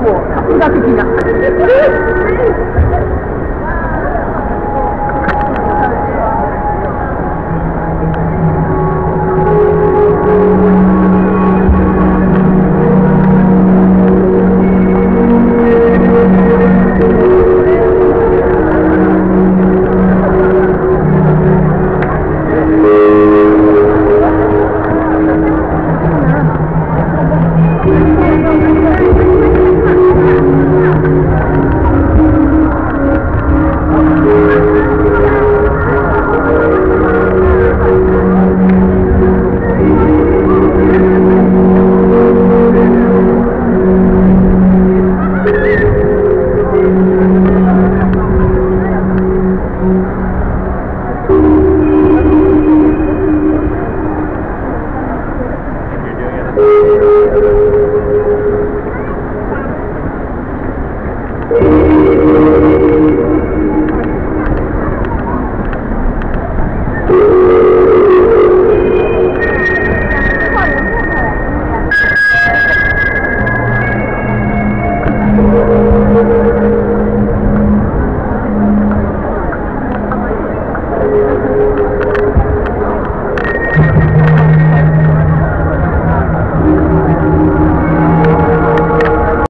もう、さすが的な。